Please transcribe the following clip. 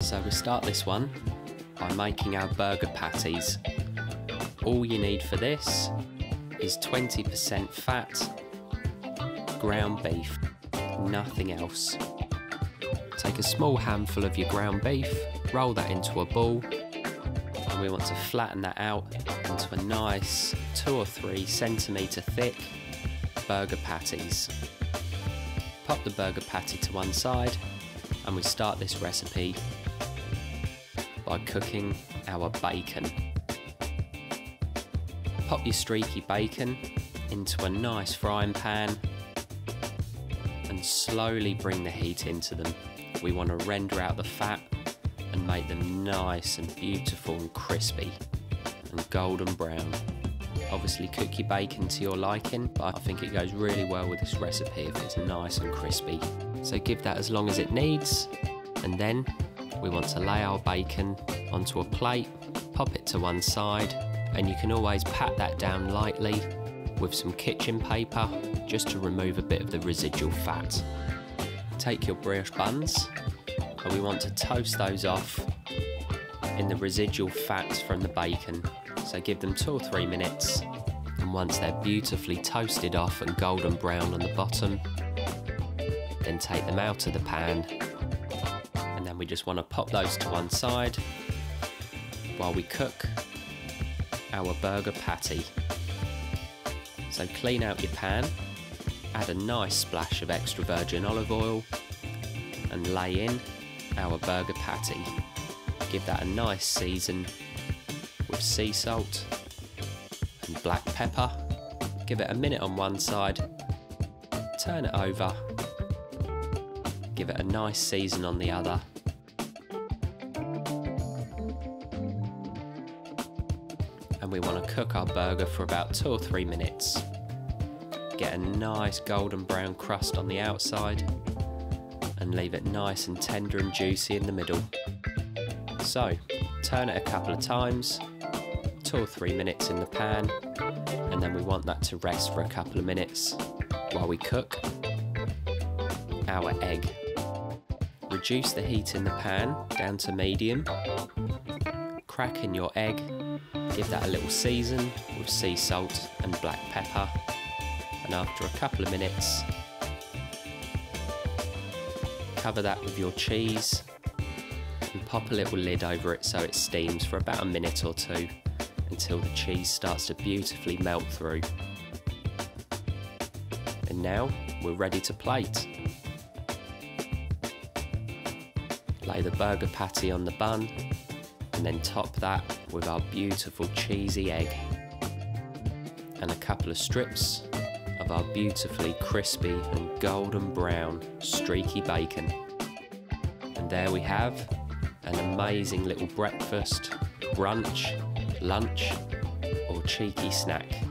So we start this one by making our burger patties. All you need for this is 20% fat, ground beef, nothing else. Take a small handful of your ground beef, roll that into a ball, and we want to flatten that out into a nice two or three centimetre thick burger patties. Pop the burger patty to one side and we start this recipe by cooking our bacon. Pop your streaky bacon into a nice frying pan and slowly bring the heat into them. We want to render out the fat and make them nice and beautiful and crispy and golden brown. Obviously cook your bacon to your liking, but I think it goes really well with this recipe if it's nice and crispy. So give that as long as it needs, and then we want to lay our bacon onto a plate, pop it to one side, and you can always pat that down lightly with some kitchen paper just to remove a bit of the residual fat. Take your brioche buns, and we want to toast those off in the residual fats from the bacon so give them two or three minutes and once they're beautifully toasted off and golden brown on the bottom then take them out of the pan and we just want to pop those to one side while we cook our burger patty so clean out your pan add a nice splash of extra virgin olive oil and lay in our burger patty give that a nice season with sea salt and black pepper. Give it a minute on one side, turn it over, give it a nice season on the other. And we want to cook our burger for about two or three minutes. Get a nice golden brown crust on the outside and leave it nice and tender and juicy in the middle. So, turn it a couple of times two or three minutes in the pan and then we want that to rest for a couple of minutes while we cook our egg. Reduce the heat in the pan down to medium, crack in your egg, give that a little season with sea salt and black pepper and after a couple of minutes cover that with your cheese and pop a little lid over it so it steams for about a minute or two until the cheese starts to beautifully melt through. And now we're ready to plate. Lay the burger patty on the bun and then top that with our beautiful cheesy egg and a couple of strips of our beautifully crispy and golden brown streaky bacon. And there we have an amazing little breakfast, brunch lunch, or cheeky snack.